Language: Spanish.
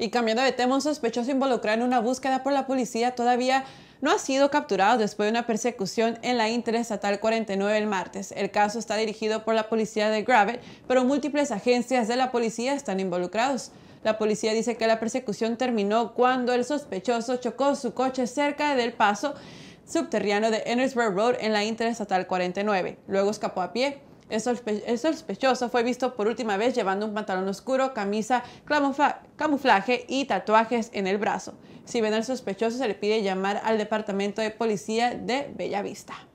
Y cambiando de tema, un sospechoso involucrado en una búsqueda por la policía todavía no ha sido capturado después de una persecución en la Interestatal 49 el martes. El caso está dirigido por la policía de Gravel, pero múltiples agencias de la policía están involucrados. La policía dice que la persecución terminó cuando el sospechoso chocó su coche cerca del paso subterráneo de Ennisburg Road en la Interestatal 49. Luego escapó a pie. El, sospechoso fue visto por última vez llevando un pantalón oscuro, camisa, camuflaje y tatuajes en el brazo. Si ven al sospechoso, se le pide llamar al departamento de policía de Bellavista.